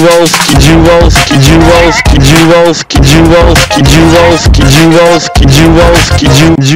Jewels, jewels, jewels, jewels, jewels, jewels, jewels, jewels, jewels. Jew.